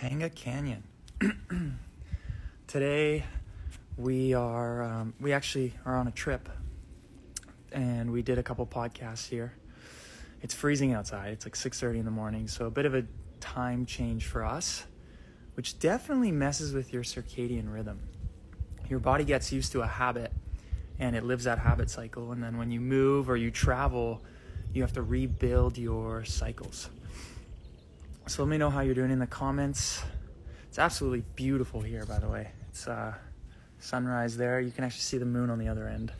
Topanga Canyon. Today we are um, we actually are on a trip, and we did a couple podcasts here. It's freezing outside. It's like six thirty in the morning, so a bit of a time change for us, which definitely messes with your circadian rhythm. Your body gets used to a habit, and it lives that habit cycle. And then when you move or you travel, you have to rebuild your cycles. So let me know how you're doing in the comments. It's absolutely beautiful here, by the way. It's uh, sunrise there. You can actually see the moon on the other end.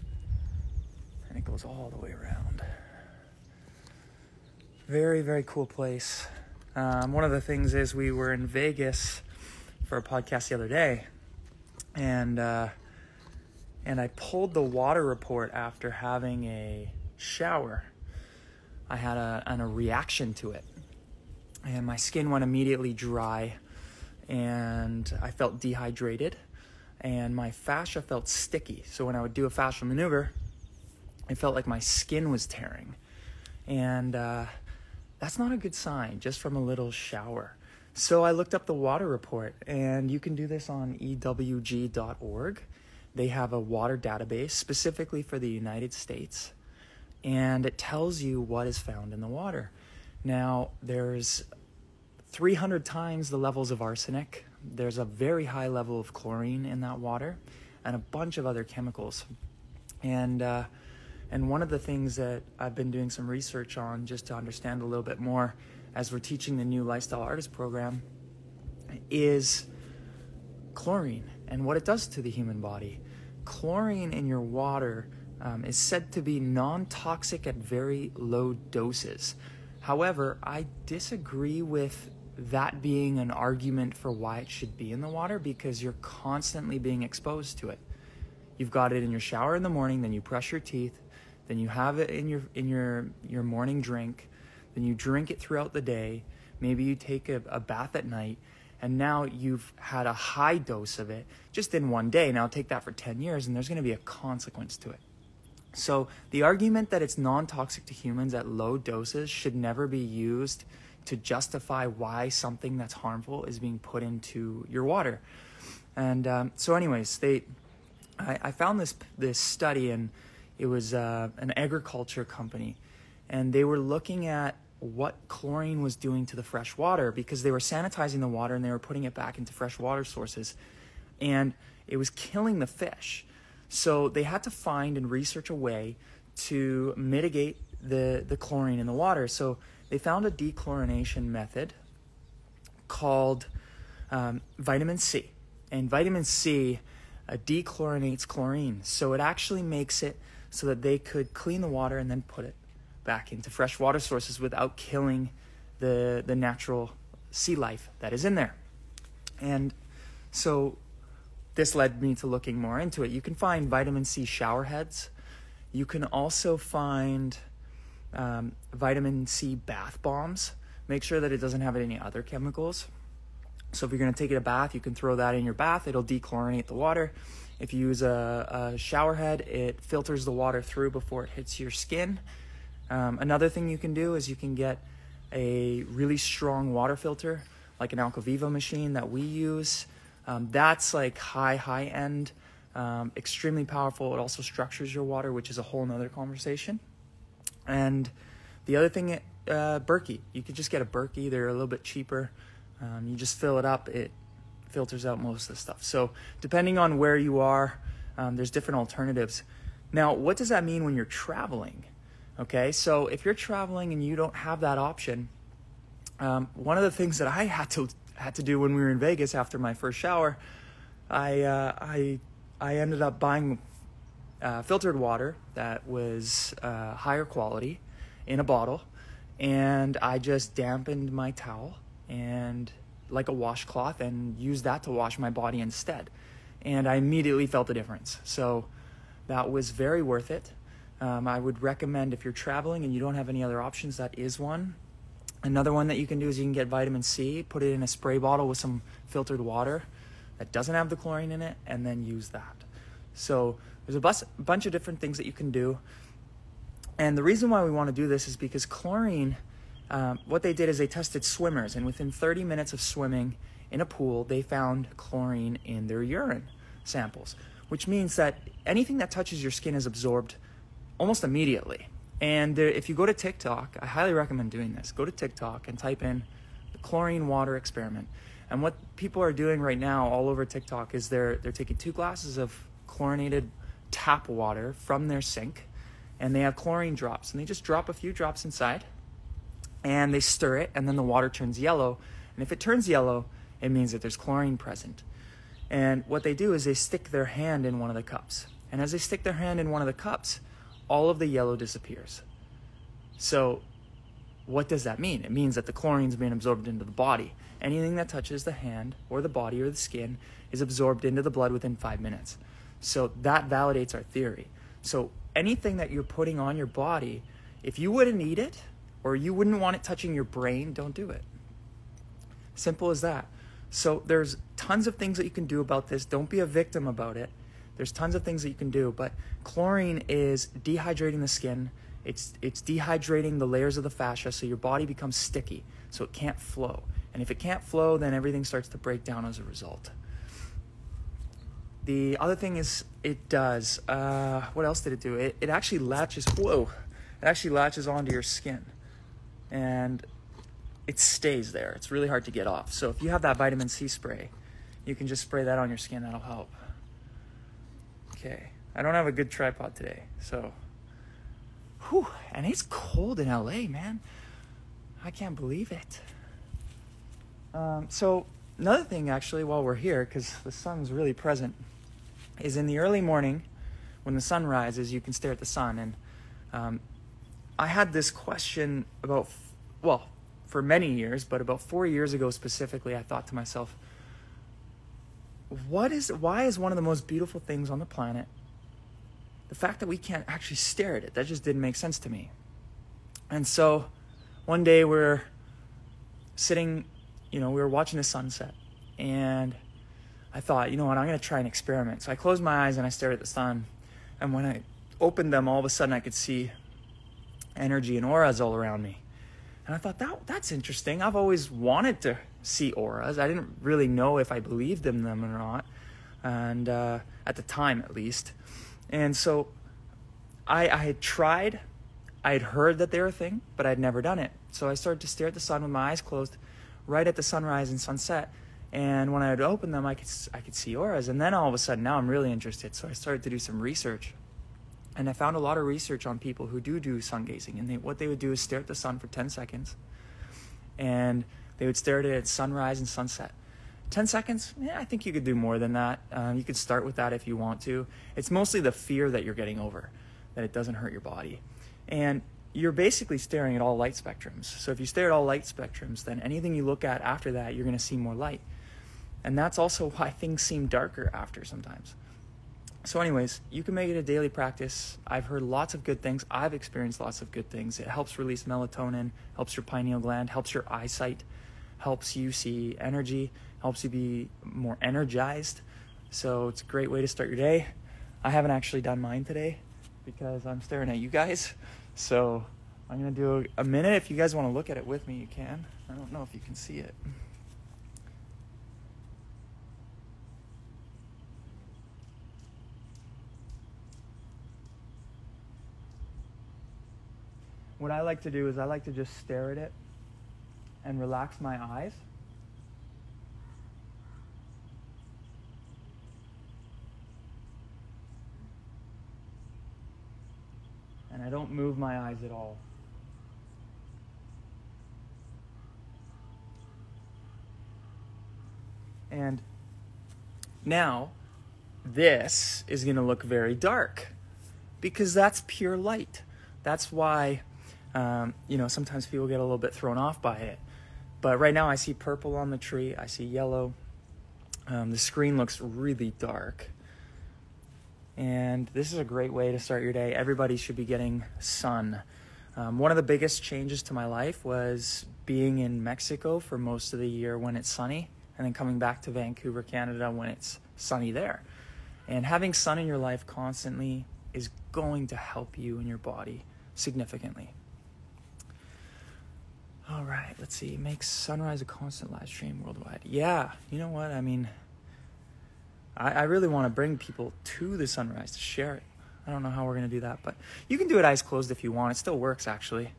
And it goes all the way around. Very, very cool place. Um, one of the things is we were in Vegas for a podcast the other day, and uh, and I pulled the water report after having a shower. I had a, an, a reaction to it, and my skin went immediately dry, and I felt dehydrated, and my fascia felt sticky. So when I would do a fascial maneuver, it felt like my skin was tearing, and uh, that's not a good sign just from a little shower. So I looked up the water report, and you can do this on ewg.org. They have a water database specifically for the United States, and it tells you what is found in the water. Now, there's 300 times the levels of arsenic. There's a very high level of chlorine in that water, and a bunch of other chemicals. And uh, and one of the things that I've been doing some research on, just to understand a little bit more, as we're teaching the new lifestyle artist program, is chlorine and what it does to the human body. Chlorine in your water um, is said to be non toxic at very low doses. However, I disagree with that being an argument for why it should be in the water because you're constantly being exposed to it. You've got it in your shower in the morning, then you brush your teeth, then you have it in your in your your morning drink, then you drink it throughout the day. Maybe you take a, a bath at night, and now you've had a high dose of it just in one day. Now take that for 10 years, and there's going to be a consequence to it. So the argument that it's non-toxic to humans at low doses should never be used to justify why something that's harmful is being put into your water. And um, so, anyways, they, I, I, found this this study, and it was uh, an agriculture company, and they were looking at what chlorine was doing to the fresh water because they were sanitizing the water and they were putting it back into fresh water sources, and it was killing the fish. So they had to find and research a way to mitigate the, the chlorine in the water. So they found a dechlorination method called um, vitamin C. And vitamin C uh, dechlorinates chlorine. So it actually makes it so that they could clean the water and then put it back into fresh water sources without killing the, the natural sea life that is in there. And so this led me to looking more into it. You can find vitamin C shower heads. You can also find um, vitamin C bath bombs. Make sure that it doesn't have any other chemicals. So if you're going to take it a bath, you can throw that in your bath. It'll dechlorinate the water. If you use a, a shower head, it filters the water through before it hits your skin. Um, another thing you can do is you can get a really strong water filter, like an AlkaViva machine that we use. Um, that's like high, high end, um, extremely powerful. It also structures your water, which is a whole nother conversation. And the other thing, uh, Berkey. You could just get a Berkey. They're a little bit cheaper. Um, you just fill it up. It filters out most of the stuff. So depending on where you are, um, there's different alternatives. Now, what does that mean when you're traveling? Okay, so if you're traveling and you don't have that option, um, one of the things that I had to had to do when we were in Vegas after my first shower, I uh, I I ended up buying uh, filtered water that was uh, higher quality in a bottle, and I just dampened my towel and like a washcloth and used that to wash my body instead, and I immediately felt the difference. So that was very worth it. Um, I would recommend if you're traveling and you don't have any other options, that is one. Another one that you can do is you can get vitamin C, put it in a spray bottle with some filtered water that doesn't have the chlorine in it, and then use that. So there's a bus, bunch of different things that you can do. And the reason why we want to do this is because chlorine, um, what they did is they tested swimmers, and within 30 minutes of swimming, in a pool, they found chlorine in their urine samples, which means that anything that touches your skin is absorbed almost immediately. And there, if you go to TikTok, I highly recommend doing this. Go to TikTok and type in the chlorine water experiment. And what people are doing right now all over TikTok is they're they're taking two glasses of chlorinated tap water from their sink and they have chlorine drops and they just drop a few drops inside and they stir it and then the water turns yellow and if it turns yellow it means that there's chlorine present. And what they do is they stick their hand in one of the cups and as they stick their hand in one of the cups all of the yellow disappears. So what does that mean? It means that the chlorine's being absorbed into the body. Anything that touches the hand or the body or the skin is absorbed into the blood within five minutes so that validates our theory so anything that you're putting on your body, if you wouldn't eat it or you wouldn't want it touching your brain, don't do it. Simple as that. So there's tons of things that you can do about this. Don't be a victim about it. There's tons of things that you can do, but chlorine is dehydrating the skin. It's it's dehydrating the layers of the fascia so your body becomes sticky, so it can't flow. And if it can't flow, then everything starts to break down as a result. The other thing is it does. Uh, what else did it do? It, it actually latches. Whoa! It actually latches onto your skin, and it stays there. It's really hard to get off. So if you have that vitamin C spray, you can just spray that on your skin. That'll help. Okay. I don't have a good tripod today, so. Whew, and it's cold in LA, man. I can't believe it. Um, so another thing, actually, while we're here, because the sun's really present is in the early morning when the sun rises, you can stare at the sun. And um, I had this question about, well, for many years, but about four years ago specifically, I thought to myself, what is, why is one of the most beautiful things on the planet the fact that we can't actually stare at it? That just didn't make sense to me. And so one day we're sitting, you know, we were watching the sunset and I thought, you know what, I'm going to try an experiment. So I closed my eyes and I stared at the sun. And when I opened them, all of a sudden I could see energy and auras all around me. And I thought, that, that's interesting. I've always wanted to see auras. I didn't really know if I believed in them or not, and uh, at the time at least. And so I, I had tried, I had heard that they were a thing, but I'd never done it. So I started to stare at the sun with my eyes closed, right at the sunrise and sunset. And when I would open them, I could I could see auras. And then all of a sudden, now I'm really interested. So I started to do some research, and I found a lot of research on people who do do sun gazing. And they, what they would do is stare at the sun for 10 seconds, and they would stare at it at sunrise and sunset. 10 seconds, yeah, I think you could do more than that. Um, you could start with that if you want to. It's mostly the fear that you're getting over, that it doesn't hurt your body. And you're basically staring at all light spectrums. So if you stare at all light spectrums, then anything you look at after that, you're going to see more light. And that's also why things seem darker after sometimes. So, anyways, you can make it a daily practice. I've heard lots of good things. I've experienced lots of good things. It helps release melatonin, helps your pineal gland, helps your eyesight, helps you see energy, helps you be more energized. So, it's a great way to start your day. I haven't actually done mine today because I'm staring at you guys. So, I'm going to do a minute. If you guys want to look at it with me, you can. I don't know if you can see it. what I like to do is I like to just stare at it and relax my eyes. And I don't move my eyes at all. And now, this is going to look very dark because that's pure light. That's why um, you know, sometimes people get a little bit thrown off by it. But right now I see purple on the tree, I see yellow. Um, the screen looks really dark. And this is a great way to start your day. Everybody should be getting sun. Um, one of the biggest changes to my life was being in Mexico for most of the year when it's sunny, and then coming back to Vancouver, Canada when it's sunny there. And having sun in your life constantly is going to help you and your body significantly. All right, let's see. Make Sunrise a constant live stream worldwide. Yeah, you know what? I mean, I, I really want to bring people to the sunrise to share it. I don't know how we're going to do that, but you can do it eyes closed if you want. It still works, actually.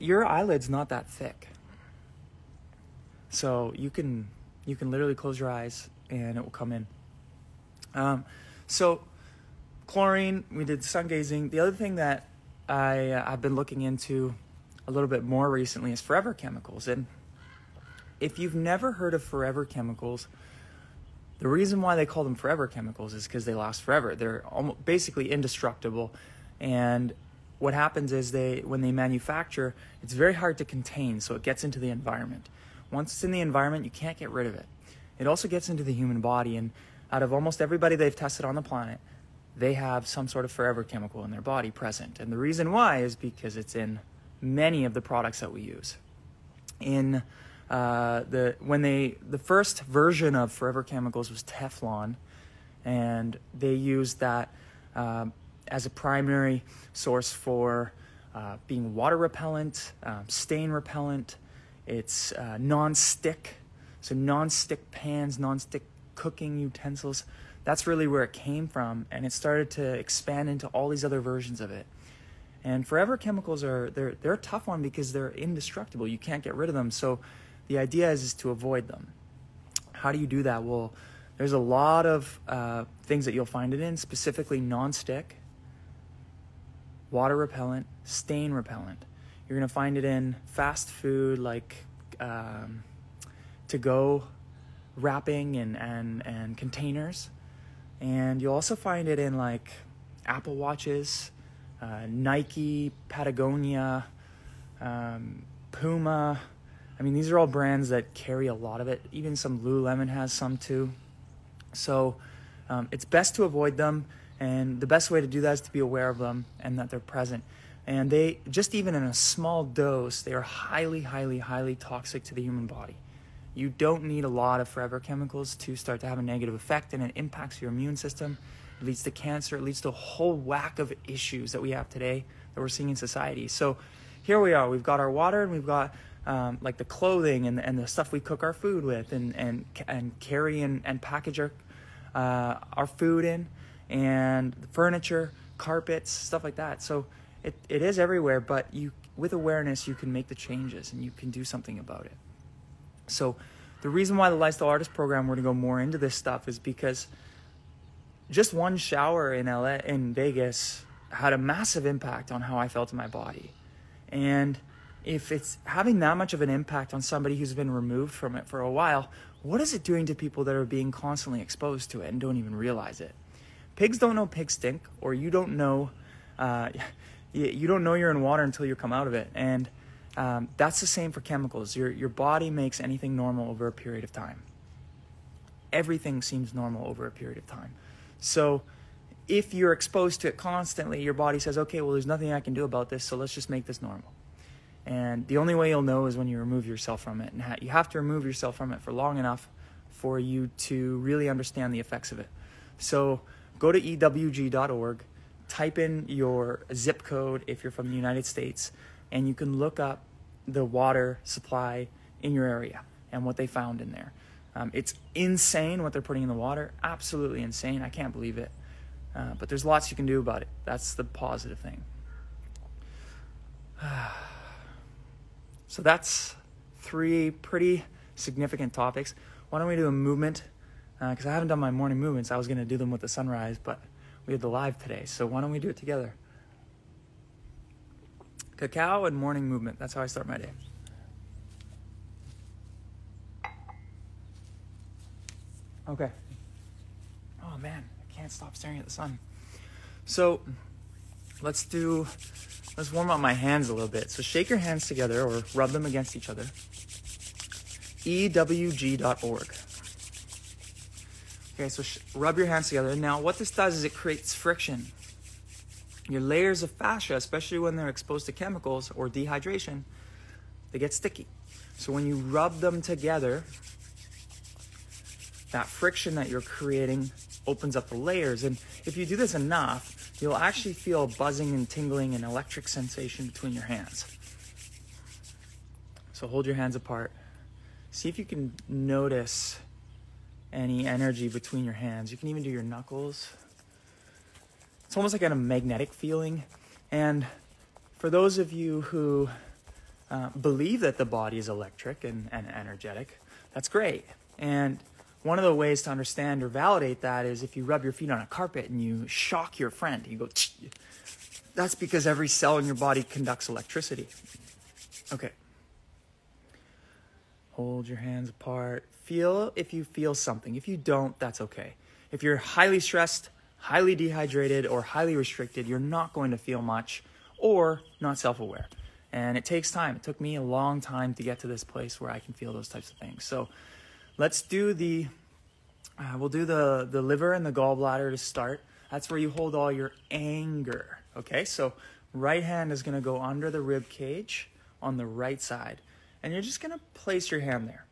Your eyelid's not that thick. So you can you can literally close your eyes and it will come in. Um, so chlorine, we did sun gazing. The other thing that I uh, I've been looking into a little bit more recently is forever chemicals. And if you've never heard of forever chemicals, the reason why they call them forever chemicals is because they last forever. They're almost basically indestructible, and what happens is they when they manufacture, it's very hard to contain, so it gets into the environment. Once it's in the environment, you can't get rid of it. It also gets into the human body, and out of almost everybody they've tested on the planet, they have some sort of forever chemical in their body present. And the reason why is because it's in many of the products that we use. In uh, the when they the first version of forever chemicals was Teflon, and they used that uh, as a primary source for uh, being water repellent, um, stain repellent. It's uh, non-stick, so non-stick pans, non-stick cooking utensils. That's really where it came from, and it started to expand into all these other versions of it. And forever chemicals are they're they're a tough one because they're indestructible. You can't get rid of them. So the idea is is to avoid them. How do you do that? Well, there's a lot of uh, things that you'll find it in, specifically non-stick, water repellent, stain repellent. You're gonna find it in fast food like um, to go wrapping and, and, and containers. And you'll also find it in like Apple Watches, uh, Nike, Patagonia, um, Puma. I mean, these are all brands that carry a lot of it. Even some Lululemon has some too. So um, it's best to avoid them. And the best way to do that is to be aware of them and that they're present. And they, just even in a small dose, they are highly, highly, highly toxic to the human body. You don't need a lot of forever chemicals to start to have a negative effect, and it impacts your immune system. It leads to cancer. It leads to a whole whack of issues that we have today that we're seeing in society. So here we are. We've got our water, and we've got um, like the clothing and, and the stuff we cook our food with, and and and carry and, and package our uh, our food in, and furniture, carpets, stuff like that. So it, it is everywhere, but you with awareness you can make the changes and you can do something about it. So the reason why the lifestyle artist program we're going to go more into this stuff is because just one shower in LA in Vegas had a massive impact on how I felt in my body. And if it's having that much of an impact on somebody who's been removed from it for a while, what is it doing to people that are being constantly exposed to it and don't even realize it? Pigs don't know pig stink, or you don't know, uh, you don't know you're in water until you come out of it. And um, that's the same for chemicals. Your, your body makes anything normal over a period of time. Everything seems normal over a period of time. So if you're exposed to it constantly, your body says, okay, well, there's nothing I can do about this, so let's just make this normal. And the only way you'll know is when you remove yourself from it. And you have to remove yourself from it for long enough for you to really understand the effects of it. So go to ewg.org, type in your zip code if you're from the United States, and you can look up the water supply in your area and what they found in there. Um, it's insane what they're putting in the water. Absolutely insane. I can't believe it. Uh, but there's lots you can do about it. That's the positive thing. so that's three pretty significant topics. Why don't we do a movement? Because uh, I haven't done my morning movements. I was going to do them with the sunrise, but we had the live today. So why don't we do it together? Cacao and morning movement. That's how I start my day. Okay. Oh man, I can't stop staring at the sun. So let's do, let's warm up my hands a little bit. So shake your hands together or rub them against each other. EWG.org. Okay, so sh- rub your hands together. Now, what this does is it creates friction your layers of fascia, especially when they're exposed to chemicals or dehydration, they get sticky. So when you rub them together, that friction that you're creating opens up the layers. And if you do this enough, you'll actually feel buzzing and tingling and electric sensation between your hands. So hold your hands apart. See if you can notice any energy between your hands. You can even do your knuckles. It's almost like a magnetic feeling. And for those of you who uh, believe that the body is electric and, and energetic, that's great. And one of the ways to understand or validate that is if you rub your feet on a carpet and you shock your friend, you go, that's because every cell in your body conducts electricity. Okay. Hold your hands apart. Feel if you feel something. If you don't, that's okay. If you're highly stressed, highly dehydrated, or highly restricted, you're not going to feel much or not self aware. And it takes time. It took me a long time to get to this place where I can feel those types of things. So let's do the, uh, we'll do the, the liver and the gallbladder to start. That's where you hold all your anger. Okay, so right hand is going to go under the rib cage on the right side. And you're just going to place your hand there.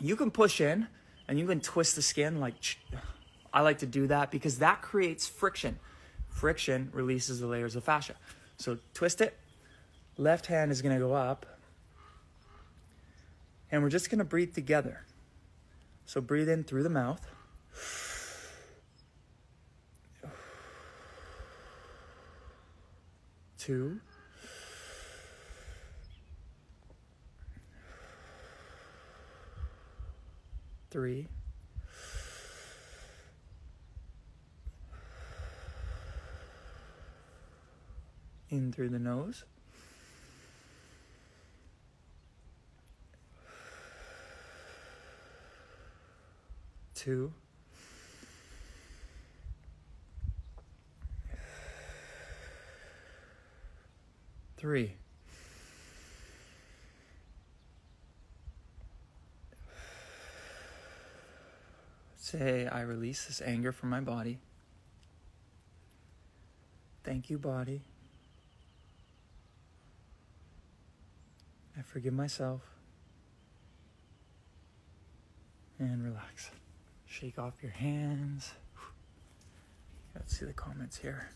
You can push in and you can twist the skin like I like to do that because that creates friction. Friction releases the layers of fascia. So twist it. Left hand is going to go up. And we're just going to breathe together. So breathe in through the mouth. Two. Three. In through the nose. Two. Three. Say, I release this anger from my body. Thank you, body. I forgive myself. And relax. Shake off your hands. Let's see the comments here.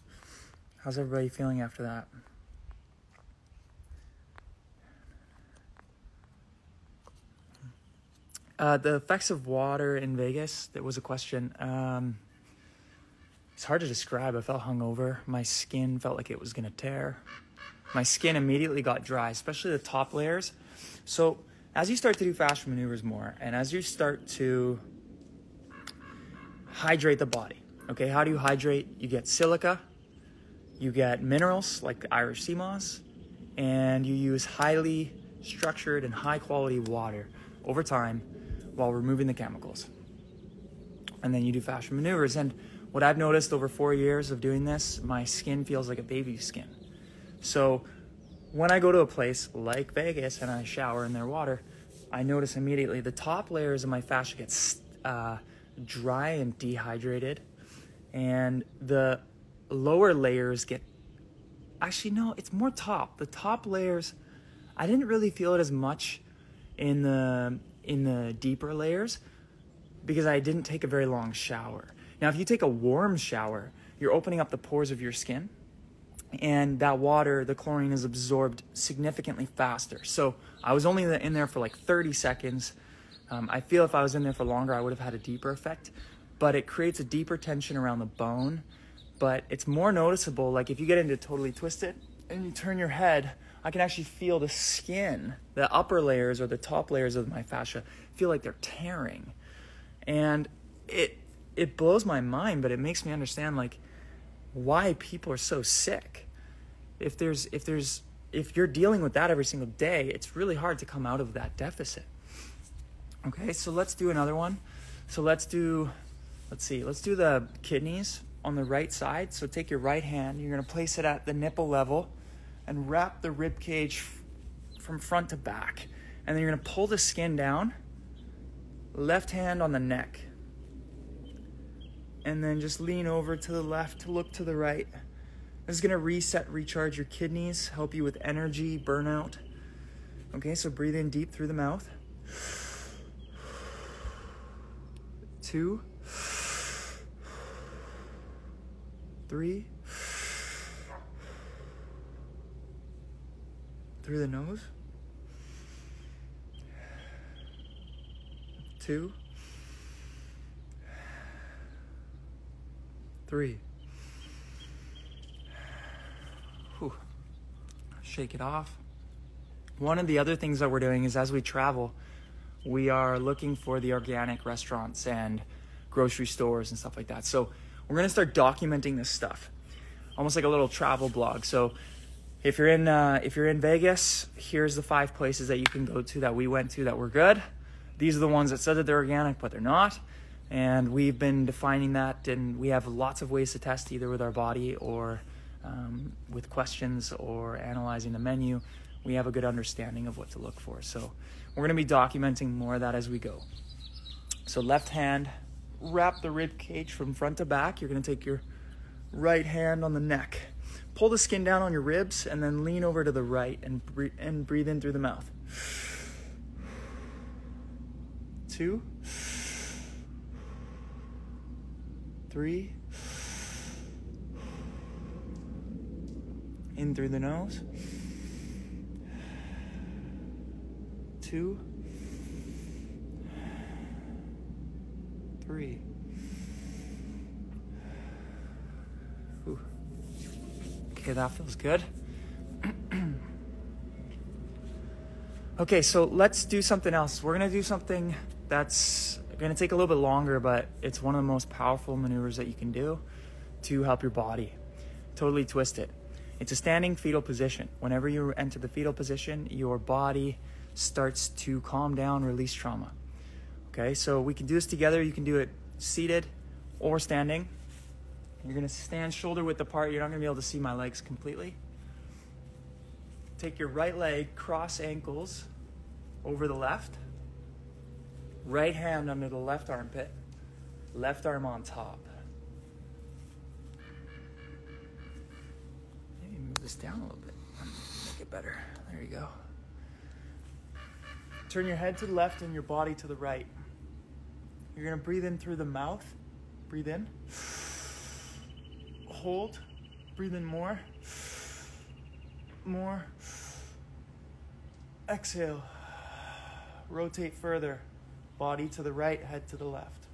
How's everybody feeling after that? Uh, the effects of water in Vegas, that was a question. Um, it's hard to describe. I felt hungover. My skin felt like it was going to tear. My skin immediately got dry, especially the top layers. So, as you start to do fascia maneuvers more, and as you start to hydrate the body, okay, how do you hydrate? You get silica, you get minerals like Irish sea moss, and you use highly structured and high quality water over time while removing the chemicals. And then you do fascia maneuvers. And what I've noticed over four years of doing this, my skin feels like a baby's skin. So when I go to a place like Vegas and I shower in their water, I notice immediately the top layers of my fascia get uh, dry and dehydrated, and the lower layers get. Actually, no, it's more top. The top layers, I didn't really feel it as much in the in the deeper layers because I didn't take a very long shower. Now, if you take a warm shower, you're opening up the pores of your skin, and that water, the chlorine, is absorbed significantly faster. So I was only in there for like 30 seconds. Um, I feel if I was in there for longer, I would have had a deeper effect, but it creates a deeper tension around the bone. But it's more noticeable, like if you get into totally twisted and you turn your head, I can actually feel the skin, the upper layers or the top layers of my fascia feel like they're tearing. And it it blows my mind, but it makes me understand like why people are so sick. If there's if there's if you're dealing with that every single day, it's really hard to come out of that deficit. Okay, so let's do another one. So let's do let's see, let's do the kidneys on the right side. So take your right hand, you're gonna place it at the nipple level and wrap the rib cage from front to back. And then you're gonna pull the skin down, left hand on the neck. And then just lean over to the left to look to the right. This is gonna reset, recharge your kidneys, help you with energy, burnout. Okay, so breathe in deep through the mouth two, three, through the nose, two, three. Whew. Shake it off. One of the other things that we're doing is as we travel, we are looking for the organic restaurants and grocery stores and stuff like that. So we're gonna start documenting this stuff, almost like a little travel blog. So if you're in uh, if you're in Vegas, here's the five places that you can go to that we went to that were good. These are the ones that said that they're organic, but they're not. And we've been defining that, and we have lots of ways to test either with our body or um, with questions or analyzing the menu. We have a good understanding of what to look for. So we're going to be documenting more of that as we go. So left hand, wrap the rib cage from front to back. You're going to take your right hand on the neck pull the skin down on your ribs and then lean over to the right and breathe, and breathe in through the mouth. Two, three, in through the nose. Two, three. Okay, that feels good. okay, so let's do something else. We're gonna do something that's gonna take a little bit longer, but it's one of the most powerful maneuvers that you can do to help your body totally twist it. It's a standing fetal position. Whenever you enter the fetal position, your body starts to calm down, release trauma. Okay, so we can do this together. You can do it seated or standing. You're going to stand shoulder width apart. You're not to be able to see my legs completely. Take your right leg, cross ankles over the left. Right hand under the left armpit. Left arm on top. Maybe move this down a little bit. Make it better. There you go. Turn your head to the left and your body to the right. You're going to breathe in through the mouth. Breathe in hold. Breathe in more. More. Exhale. Rotate further. Body to the right, head to the left.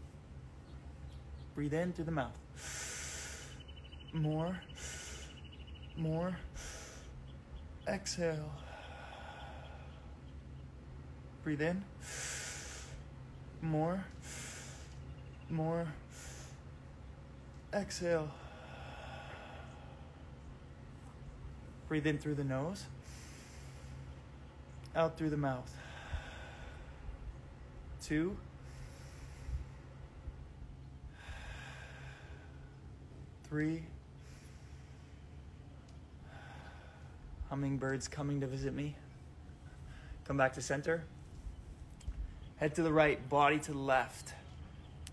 Breathe in through the mouth. More. More. Exhale. Breathe in. More. More. Exhale. Breathe in through the nose, out through the mouth. Two. Three. Hummingbirds coming to visit me. Come back to center. Head to the right, body to the left.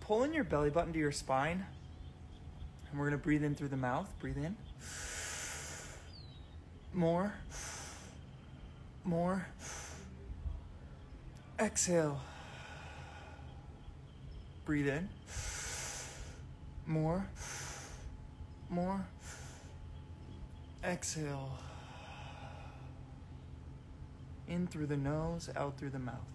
Pull in your belly button to your spine. And we're going to breathe in through the mouth. Breathe in. More. More. Exhale. Breathe in. More. More. Exhale. In through the nose, out through the mouth.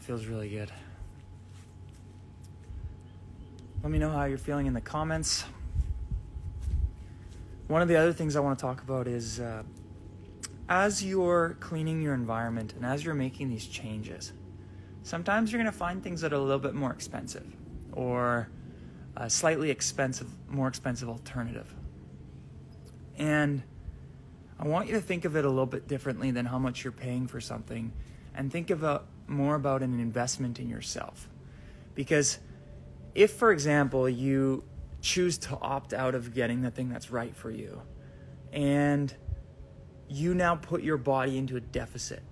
That feels really good. Let me know how you're feeling in the comments. One of the other things I want to talk about is uh, as you're cleaning your environment and as you're making these changes, sometimes you're going to find things that are a little bit more expensive or a slightly expensive, more expensive alternative. And I want you to think of it a little bit differently than how much you're paying for something and think about more about an investment in yourself. Because if, for example, you choose to opt out of getting the thing that's right for you and you now put your body into a deficit.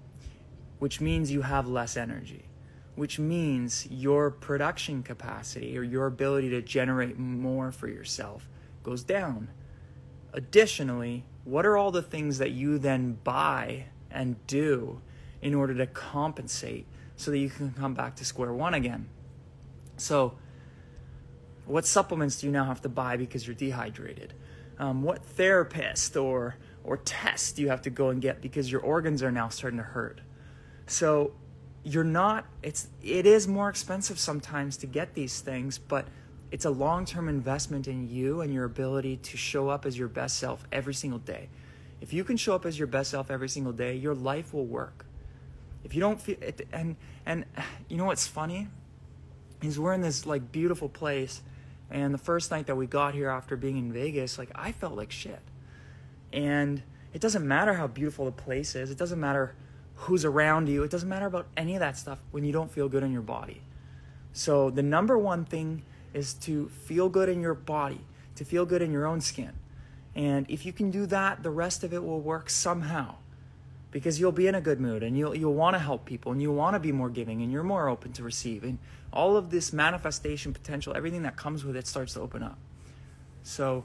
which means you have less energy, which means your production capacity or your ability to generate more for yourself goes down. Additionally, what are all the things that you then buy and do in order to compensate so that you can come back to square one again? So, what supplements do you now have to buy because you're dehydrated? Um, what therapist or or test do you have to go and get because your organs are now starting to hurt? So you're not it's it is more expensive sometimes to get these things, but it's a long-term investment in you and your ability to show up as your best self every single day. If you can show up as your best self every single day, your life will work. If you don't feel it, and and you know what's funny is we're in this like beautiful place and the first night that we got here after being in Vegas, like I felt like shit. And it doesn't matter how beautiful the place is. It doesn't matter who's around you. It doesn't matter about any of that stuff when you don't feel good in your body. So the number one thing is to feel good in your body, to feel good in your own skin. And if you can do that, the rest of it will work somehow. Because you'll be in a good mood and you'll you'll want to help people and you want to be more giving and you're more open to receive. And all of this manifestation potential, everything that comes with it starts to open up. So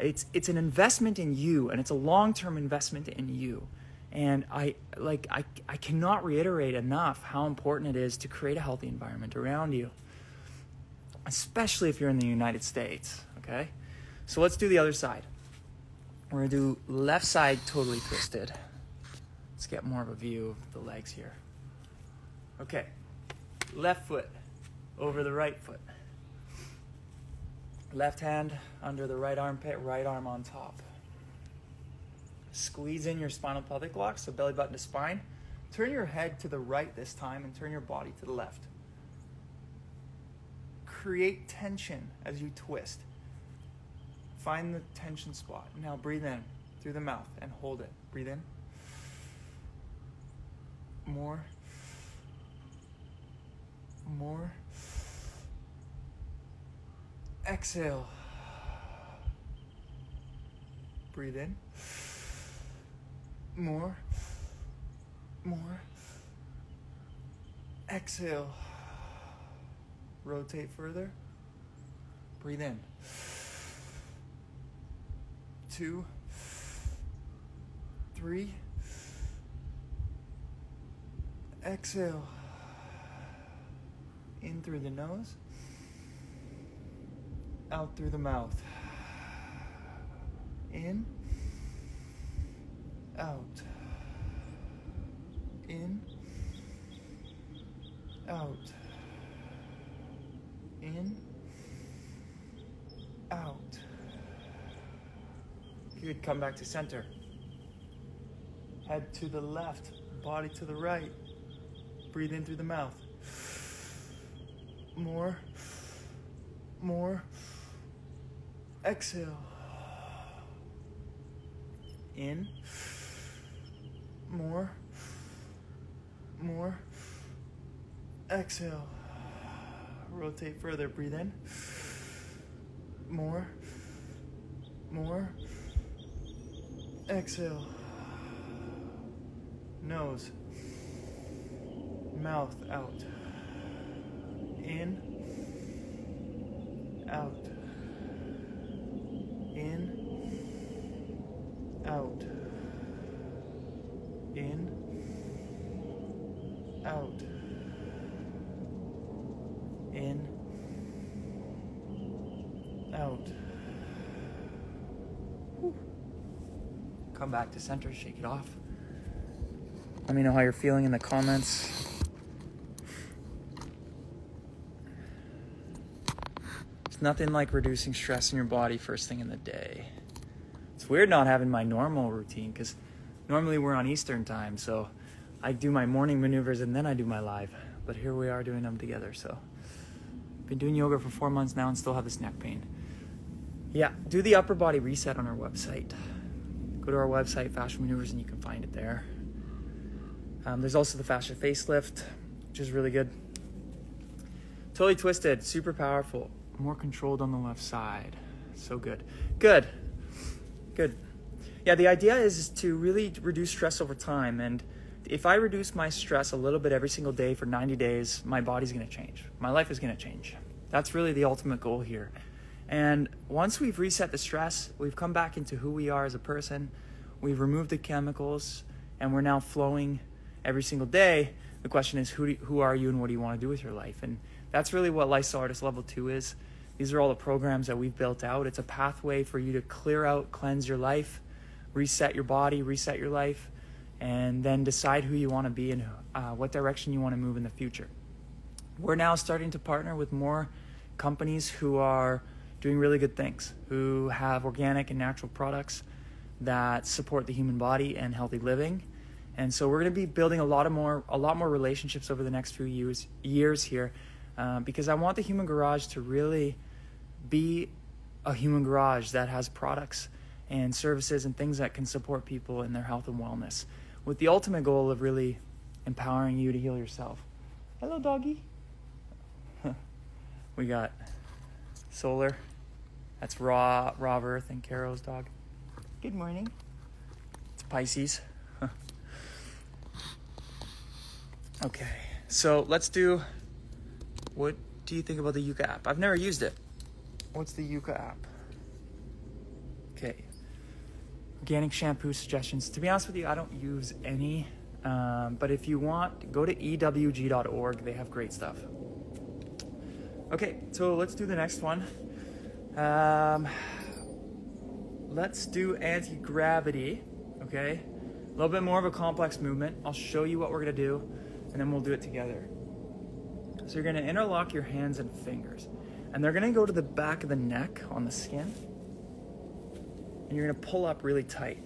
it's it's an investment in you and it's a long-term investment in you and i like I, I cannot reiterate enough how important it is to create a healthy environment around you especially if you're in the united states okay so let's do the other side we're going to do left side totally twisted let's get more of a view of the legs here okay left foot over the right foot Left hand under the right armpit, right arm on top. Squeeze in your spinal pelvic lock, so belly button to spine. Turn your head to the right this time and turn your body to the left. Create tension as you twist. Find the tension spot. Now breathe in through the mouth and hold it. Breathe in. More. More. Exhale. Breathe in. More. More. Exhale. Rotate further. Breathe in. Two. Three. Exhale. In through the nose out through the mouth. In, out. In, out. In, out. Good. Come back to center. Head to the left, body to the right. Breathe in through the mouth. More, more. Exhale. In. More. More. Exhale. Rotate further. Breathe in. More. More. Exhale. Nose. Mouth out. In. Out in, out, in, out, in, out. Come back to center, shake it off. Let me know how you're feeling in the comments. It's nothing like reducing stress in your body first thing in the day. It's weird not having my normal routine because normally we're on Eastern time, so I do my morning maneuvers and then I do my live. But here we are doing them together. So, been doing yoga for four months now and still have this neck pain. Yeah, do the upper body reset on our website. Go to our website, Fascia Maneuvers, and you can find it there. Um, there's also the fascia facelift, which is really good. Totally twisted, super powerful more controlled on the left side. So good. Good. Good. Yeah, the idea is to really reduce stress over time. And if I reduce my stress a little bit every single day for 90 days, my body's going to change. My life is going to change. That's really the ultimate goal here. And once we've reset the stress, we've come back into who we are as a person, we've removed the chemicals, and we're now flowing every single day. The question is, who, do, who are you and what do you want to do with your life? And that's really what Lifestyle Artist Level 2 is. These are all the programs that we've built out. It's a pathway for you to clear out, cleanse your life, reset your body, reset your life, and then decide who you want to be and uh, what direction you want to move in the future. We're now starting to partner with more companies who are doing really good things, who have organic and natural products that support the human body and healthy living. And so we're going to be building a lot of more, a lot more relationships over the next few years, years here, uh, because I want the Human Garage to really be a human garage that has products and services and things that can support people in their health and wellness, with the ultimate goal of really empowering you to heal yourself. Hello, doggy. we got Solar. That's Raw, Raw Earth, and Caro's dog. Good morning. It's Pisces. okay, so let's do. What do you think about the Yuka app? I've never used it. What's the Yuka app? Okay. Organic shampoo suggestions. To be honest with you, I don't use any. Um, but if you want, go to ewg.org. They have great stuff. Okay, so let's do the next one. Um, let's do anti gravity. Okay, a little bit more of a complex movement. I'll show you what we're gonna do, and then we'll do it together. So you're gonna interlock your hands and fingers, and they're gonna go to the back of the neck on the skin, and you're gonna pull up really tight.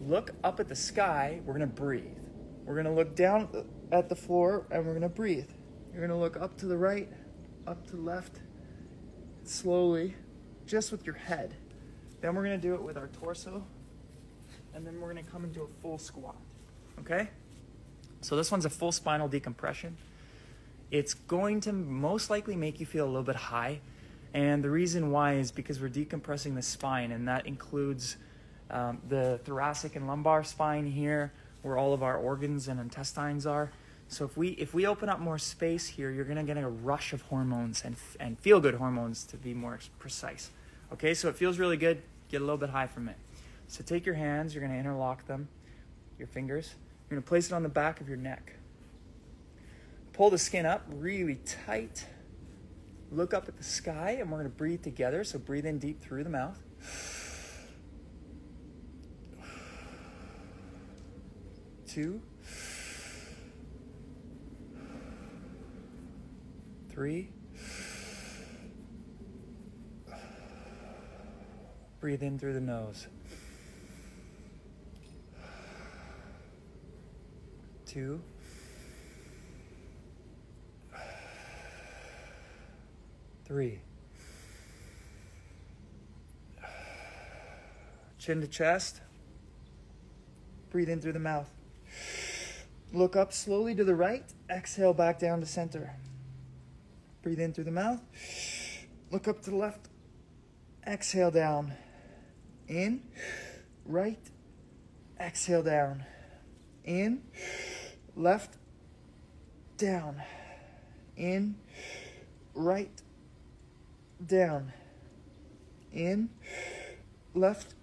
Look up at the sky. We're gonna breathe. We're gonna look down at the floor, and we're gonna breathe. You're gonna look up to the right up to left slowly, just with your head. Then we're gonna do it with our torso, and then we're gonna come into a full squat. Okay? So this one's a full spinal decompression. It's going to most likely make you feel a little bit high. And the reason why is because we're decompressing the spine, and that includes um, the thoracic and lumbar spine here, where all of our organs and intestines are. So if we if we open up more space here, you're gonna get a rush of hormones and and feel good hormones to be more precise. Okay, so it feels really good. Get a little bit high from it. So take your hands. You're gonna interlock them, your fingers. You're gonna place it on the back of your neck. Pull the skin up really tight. Look up at the sky, and we're gonna breathe together. So breathe in deep through the mouth. Two. Three. Breathe in through the nose. Two. Three. Chin to chest. Breathe in through the mouth. Look up slowly to the right. Exhale back down to center. Breathe in through the mouth. Look up to the left. Exhale down. In. Right. Exhale down. In. Left. Down. In. Right. Down. In. Left.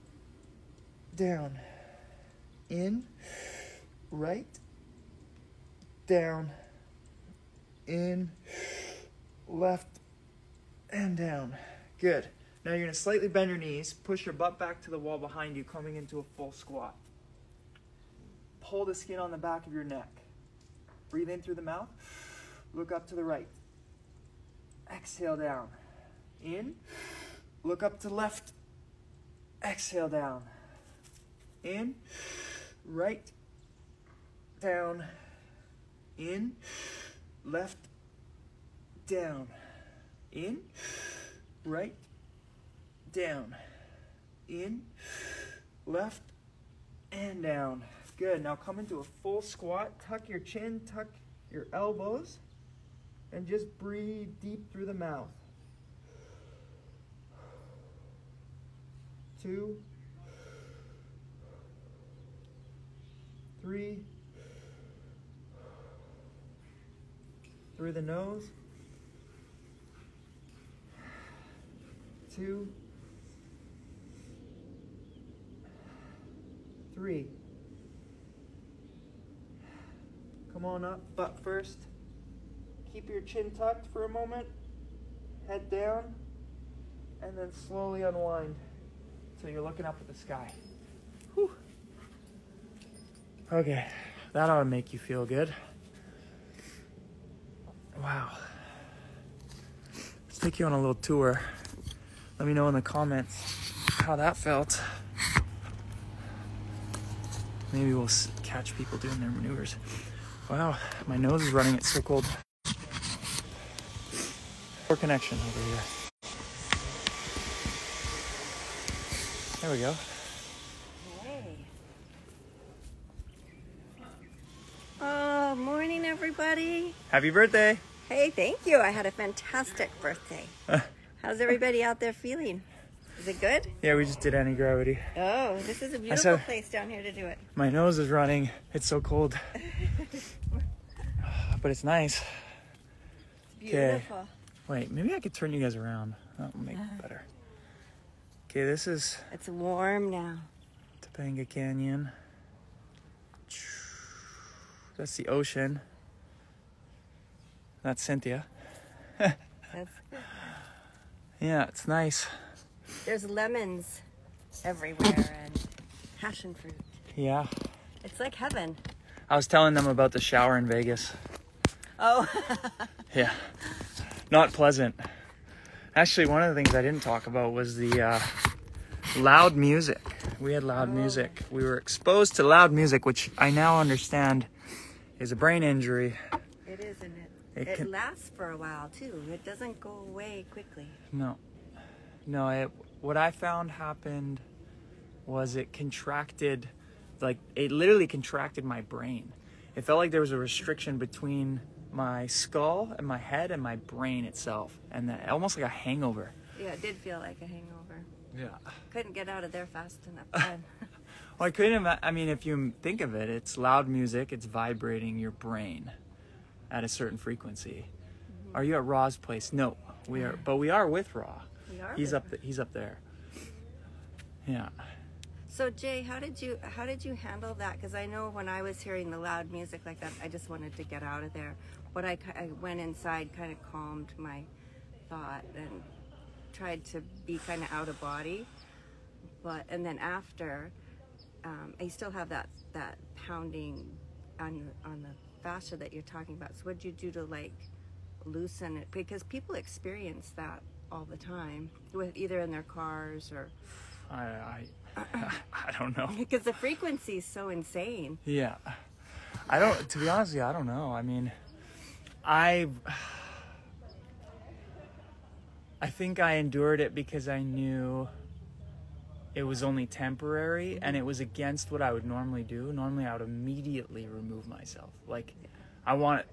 Down. In. Right. Down. In left, and down. Good. Now you're to slightly bend your knees, push your butt back to the wall behind you, coming into a full squat. Pull the skin on the back of your neck. Breathe in through the mouth. Look up to the right. Exhale down. In. Look up to left. Exhale down. In. Right. Down. In. Left down, in, right, down, in, left, and down. Good. Now come into a full squat. Tuck your chin, tuck your elbows, and just breathe deep through the mouth. Two, Three. Through the nose. Two. Three. Come on up, butt first. Keep your chin tucked for a moment. Head down. And then slowly unwind. So you're looking up at the sky. Whew. Okay, that ought to make you feel good. Wow. Let's take you on a little tour. Let me know in the comments how that felt. Maybe we'll catch people doing their maneuvers. Wow, my nose is running. It's so cold. Poor connection over here. There we go. Oh, morning, everybody. Happy birthday! Hey, thank you. I had a fantastic birthday. How's everybody out there feeling? Is it good? Yeah, we just did anti gravity. Oh, this is a beautiful place down here to do it. My nose is running. It's so cold. but it's nice. Beautiful. Wait, maybe I could turn you guys around. That'll make uh-huh. it better. Okay, this is It's warm now. Topanga Canyon. That's the ocean. That's Cynthia. That's, Yeah, it's nice. there's lemons everywhere and passion fruit. Yeah. It's like heaven. I was telling them about the shower in Vegas. Oh, Yeah. Not pleasant. Actually, one of the things I didn't talk about was the uh, loud music. We had loud music. We were exposed to loud music, which I now understand is a brain injury. it is, isn't it? It It, can- lasts for a while too. It doesn't go away quickly. No. No, it, what I found happened was it contracted, like, it literally contracted my brain. It felt like there was a restriction between my skull and my head and my brain itself, and that, almost like a hangover. Yeah, it did feel like a hangover. Yeah. Couldn't get out of there fast enough. Then. Well, I couldn't I mean, if you think of it, it's loud music, it's vibrating your brain at a certain frequency. Mm-hmm. Are you at Raw's place? No, we are, but we are with Raw. We are He's up. he's up there. Yeah. So Jay, how did you how did you handle that? Because I know when I was hearing the loud music like that, I just wanted to get out of there. But I, I went inside, kind of calmed my thought and tried to be kind of out of body. But and then after, um, I still have that that pounding on on the fascia that you're talking about. So what did you do to like loosen it? Because people experience that all the time, with either in their cars or I, I, I don't know. because the frequency is so insane. Yeah. I don't, to be honest with you, I don't know. I mean, I, I think I endured it because I knew it was only temporary mm-hmm. and it was against what I would normally do. Normally, I would immediately remove myself. Like, I want,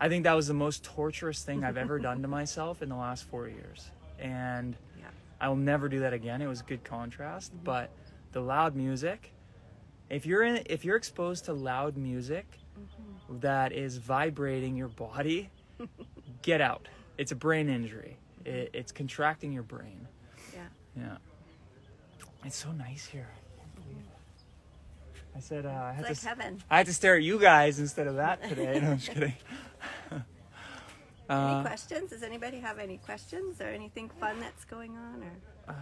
I think that was the most torturous thing I've ever done to myself in the last four years. And, Yeah. I will never do that again. It was a good contrast, mm-hmm. but the loud music, if you're in if you're exposed to loud music mm-hmm. that is vibrating your body, get out. It's a brain injury. It, it's contracting your brain. Yeah. Yeah. It's so nice here. I can't believe it. I said uh, I had to like s- heaven. I had to stare at you guys instead of that today. No, I'm just kidding. Any Uh, questions? Does anybody have any questions or anything fun that's going on? Or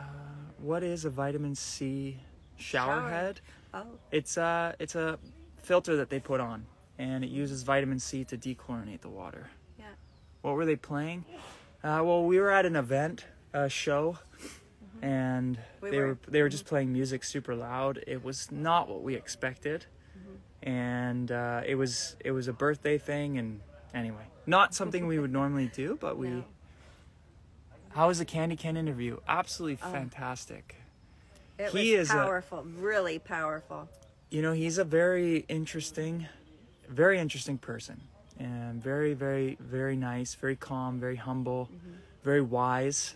what is a vitamin C shower, Shower. head? oh, It's a it's a filter that they put on, and it uses vitamin C to dechlorinate the water. yeah. What were they playing? Uh, well, we were at an event, a show, and Mm-hmm. We they were. were. they were just playing music super loud. It was not what we expected, Mm-hmm. and uh, it was it was a birthday thing, and anyway, not something we would normally do, but we. No. How was the Candy Ken interview? Absolutely Oh. fantastic. It He was is a- powerful, really powerful. you know he's a very interesting very interesting person and very very very nice very calm very humble very wise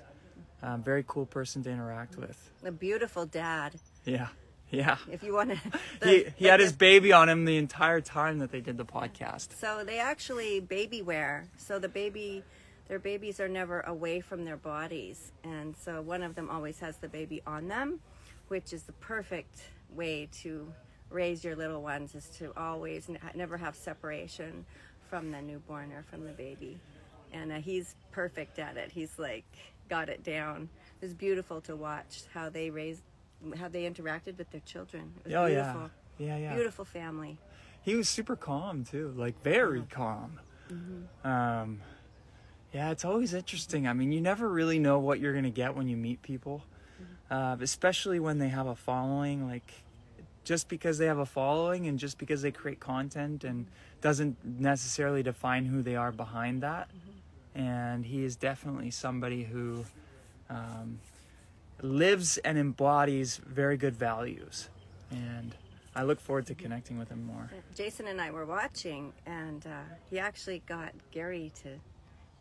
um, very cool person to interact with A beautiful dad. yeah Yeah. If you want to, He, he had his baby on him the entire time that they did the podcast. So they actually baby wear. So the baby, their babies are never away from their bodies, and so one of them always has the baby on them, which is the perfect way to raise your little ones is to always n- never have separation from the newborn or from the baby. And uh, he's perfect at it. He's like got it down. It was beautiful to watch how they raised, how they interacted with their children. It was Oh beautiful. yeah. Yeah, yeah. Beautiful family. He was super calm too, like very calm. Um, yeah, it's always interesting. I mean, you never really know what you're gonna get when you meet people, uh, especially when they have a following. Like, just because they have a following and just because they create content and doesn't necessarily define who they are behind that. And he is definitely somebody who um, lives and embodies very good values. And I look forward to connecting with him more. Jason and I were watching, and uh, he actually got Gary to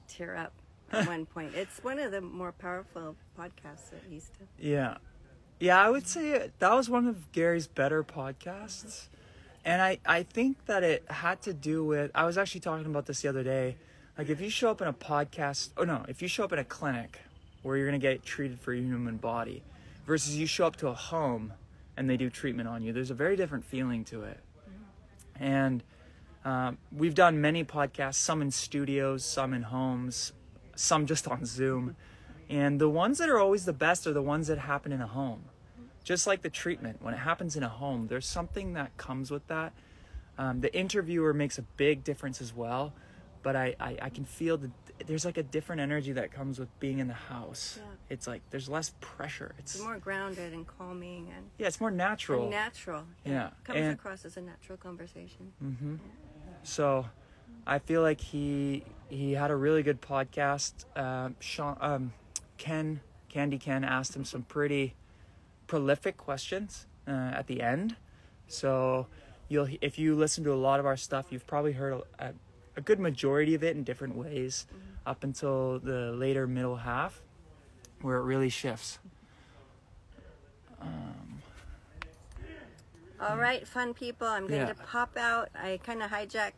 tear up at one point. It's one of the more powerful podcasts that he's done. Yeah. Yeah, I would say that was one of Gary's better podcasts. And I, I think that it had to do with, I was actually talking about this the other day. Like, if you show up in a podcast, oh no, if you show up in a clinic where you're going to get treated for your human body versus you show up to a home and they do treatment on you, there's a very different feeling to it. And um, we've done many podcasts, some in studios, some in homes, some just on Zoom. And the ones that are always the best are the ones that happen in a home. Just like the treatment, when it happens in a home, there's something that comes with that. Um, the interviewer makes a big difference as well, but I, I, I can feel that there's like a different energy that comes with being in the house. Yeah. It's like there's less pressure. It's It's more grounded and calming and, yeah, it's more natural. natural. Yeah, Comes and- across as a natural conversation. So I feel like he he had a really good podcast. Um, Sean, um, Ken Candy Ken asked him some pretty prolific questions uh, at the end. So you'll if you listen to a lot of our stuff, you've probably heard a, a good majority of it in different ways up until the later middle half, where it really shifts. All right, fun people. I'm going Yeah. to pop out. I kind of hijacked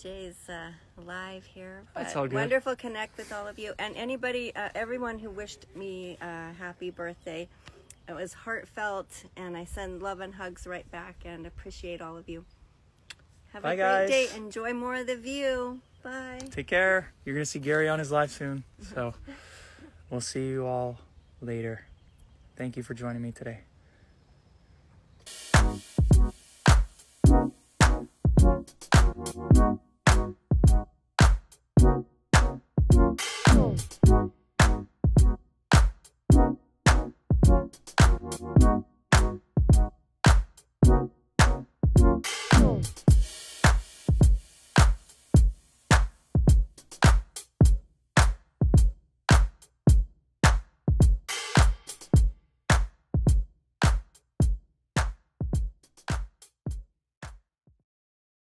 Jay's uh, live here. That's all good. Wonderful connect with all of you and anybody, uh, everyone who wished me a happy birthday. It was heartfelt, and I send love and hugs right back and appreciate all of you. Have Bye, a great guys. day. Enjoy more of the view. Bye. Take care. You're gonna see Gary on his live soon. So we'll see you all later. Thank you for joining me today.